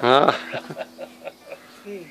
啊，嗯。